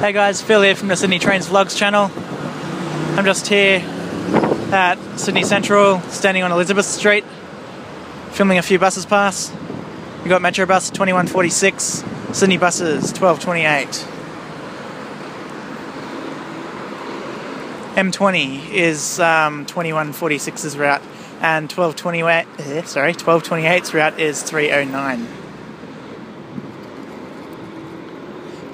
Hey guys, Phil here from the Sydney Trains Vlogs channel. I'm just here at Sydney Central, standing on Elizabeth Street, filming a few buses pass. We've got Metro Bus 2146, Sydney Buses 1228. M20 is um, 2146's route, and 1228, eh, sorry, 1228's route is 309.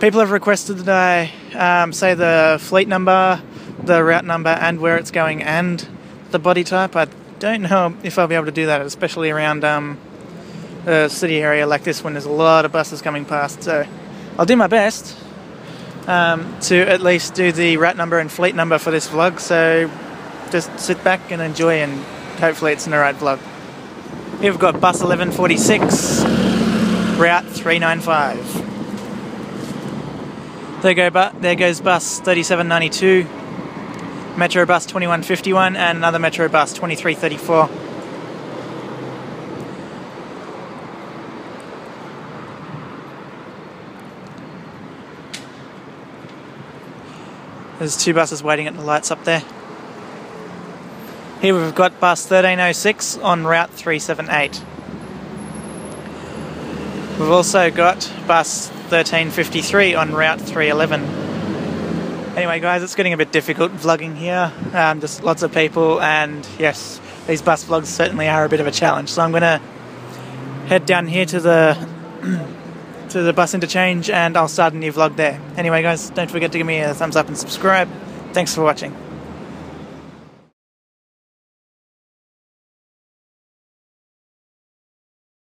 People have requested that I um, say the fleet number, the route number, and where it's going, and the body type. I don't know if I'll be able to do that, especially around um, a city area like this when there's a lot of buses coming past. So I'll do my best um, to at least do the route number and fleet number for this vlog. So just sit back and enjoy, and hopefully it's in the right vlog. Here we've got bus 1146, route 395. There go, but there goes bus 3792, Metro bus 2151, and another Metro bus 2334. There's two buses waiting at the lights up there. Here we've got bus 1306 on route 378. We've also got bus 1353 on route 311. Anyway, guys, it's getting a bit difficult vlogging here. Um, just lots of people, and yes, these bus vlogs certainly are a bit of a challenge. So I'm to head down here to the to the bus interchange, and I'll start a new vlog there. Anyway, guys, don't forget to give me a thumbs up and subscribe. Thanks for watching.